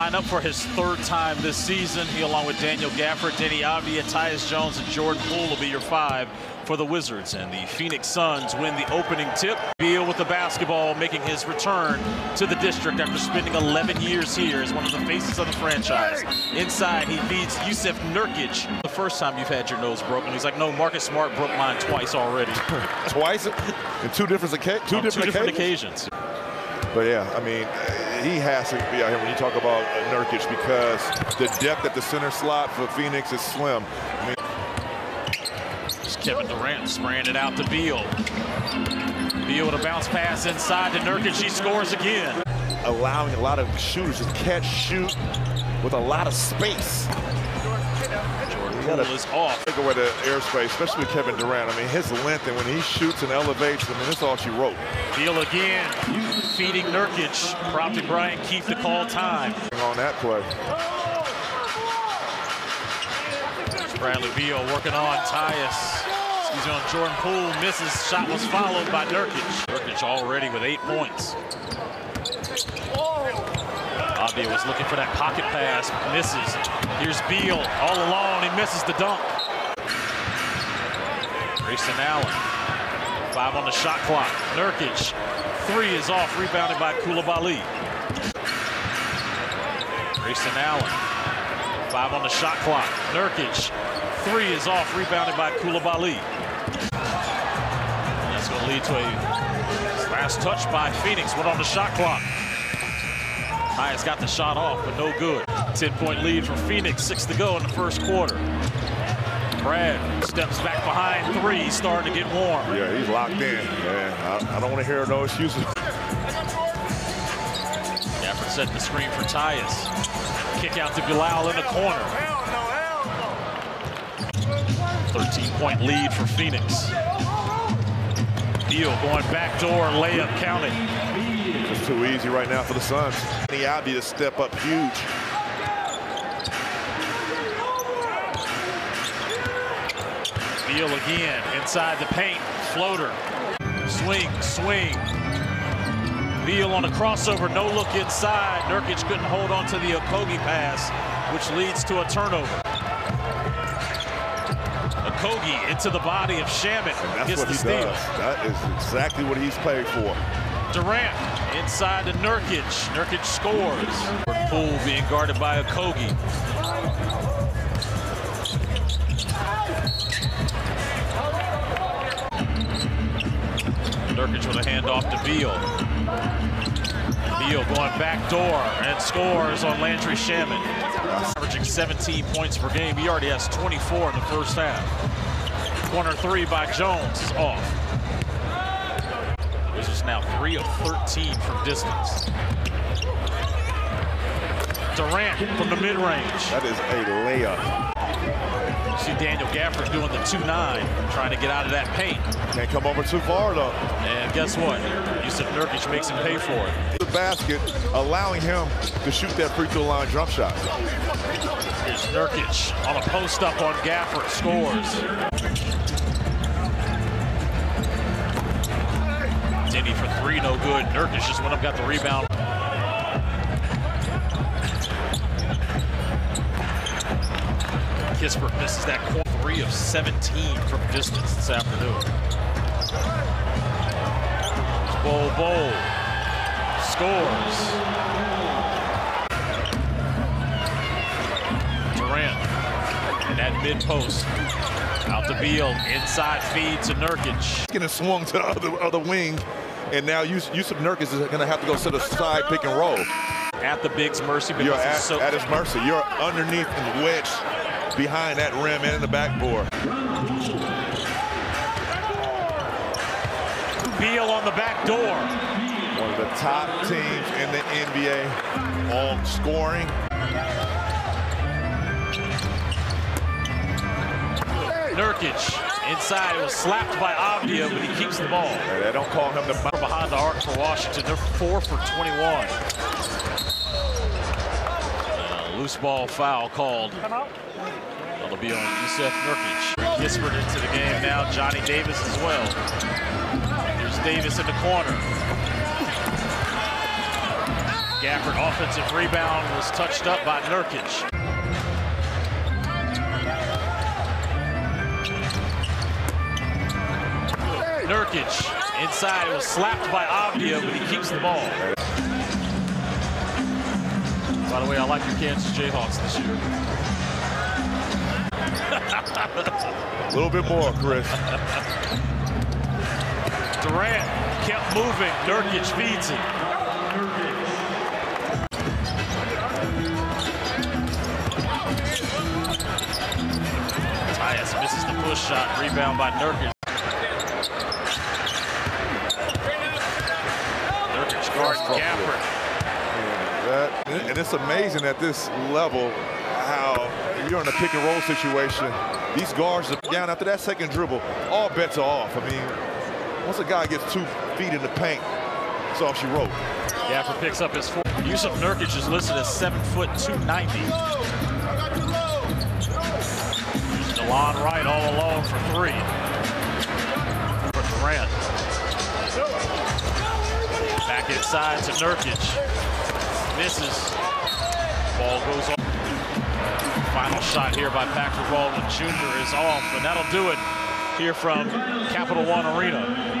Line up for his third time this season. He, along with Daniel Gafford, Deni Avdija, Tyus Jones, and Jordan Poole will be your five for the Wizards. And the Phoenix Suns win the opening tip. Beal with the basketball, making his return to the district after spending 11 years here as one of the faces of the franchise. Inside, he feeds Jusuf Nurkic. The first time you've had your nose broken. He's like, no, Marcus Smart broke mine twice already. twice? In two different, two different, two different occasions? occasions. But yeah, I mean, he has to be out here when you talk about uh, Nurkic because the depth at the center slot for Phoenix is slim. I mean, It's Kevin Durant spraying it out to Beal. Beal with a bounce pass inside to Nurkic. He scores again. allowing a lot of shooters to catch, shoot with a lot of space. Gotta is off. take away the airspace, especially with Kevin Durant. I mean, his length and when he shoots and elevates, I mean, that's all she wrote. Beal again, feeding Nurkic, prompting Brian Keefe to call time. On that play, Bradley Beal working on Tyus. Excuse me, on Jordan Poole. Misses. Shot was followed by Nurkic. Nurkic already with eight points. Was looking for that pocket pass. Misses. Here's Beal all alone. He misses the dunk. Grayson Allen. Five on the shot clock. Nurkic. Three is off. Rebounded by Coulibaly. Grayson Allen. Five on the shot clock. Nurkic. Three is off. Rebounded by Coulibaly. That's going to lead to a last touch by Phoenix. Went on the shot clock. Tyus got the shot off, but no good. 10-point lead for Phoenix. Six to go in the first quarter. Brad steps back behind three. Starting to get warm. yeah, he's locked in. Man, I, I don't want to hear no excuses. Gafford set the screen for Tyus. Kick out to Bilal in the corner. 13-point lead for Phoenix. Beal going back door, layup counted. It's too easy right now for the Suns. He Abdi to step up huge. Beal again inside the paint, floater. Swing, swing. Beal on a crossover, no look inside. Nurkic couldn't hold on to the Okogie pass, which leads to a turnover. Okogie into the body of Shamet. That's gets what the he steal. does. That is exactly what he's played for. Durant inside to Nurkic. Nurkic scores. Poole being guarded by Okogie. Nurkic with a handoff to Beal. Beal going back door and scores on Landry Shamet. Averaging 17 points per game. He already has 24 in the first half. Corner three by Jones is off. Now 3 of 13 from distance. Durant from the mid-range. That is a layup. You see Daniel Gafford doing the 2-9, trying to get out of that paint. Can't come over too far though. And guess what? Jusuf Nurkic makes him pay for it. The basket, allowing him to shoot that free throw line jump shot. Here's Nurkic on a post-up on Gafford, scores. Good. Nurkic just went up, got the rebound. Kispert misses that corner three of 17 from distance this afternoon. Bowl, bowl. Scores. Durant in that mid post. Out to Beal, inside feed to Nurkic. Getting swung to the other, other wing, and now Yus- Jusuf Nurkic is going to have to go to the side pick and roll. At the Big's mercy because You're at, so at his mercy. You're underneath and wedged behind that rim and in the backboard. Beal on the back door. One of the top teams in the NBA on scoring. Nurkic inside. It was slapped by Avdija, but he keeps the ball. They don't call him the behind the arc for Washington. They're four for 21. Uh, loose ball foul called. That'll be on Jusuf Nurkic. Kispert into the game now. Johnny Davis as well. Here's Davis in the corner. Gafford offensive rebound was touched up by Nurkic. Nurkic inside. It was slapped by Avdija, but he keeps the ball. By the way, I like your Kansas Jayhawks this year. A little bit more, Chris. Durant kept moving. Nurkic feeds him. Tyus misses the push shot. Rebound by Nurkic. Nurkic Gafford. That, and it's amazing at this level how you're in a pick and roll situation. These guards are down after that second dribble. All bets are off. I mean, once a guy gets two feet in the paint, that's all she wrote. Gafford picks up his four. Jusuf Nurkic is listed as seven foot 290. Delon Wright all alone for three. For Durant. Back inside to Nurkic. Misses. Ball goes on. Final shot here by Patrick Baldwin Jr. is off, and that'll do it here from Capital One Arena.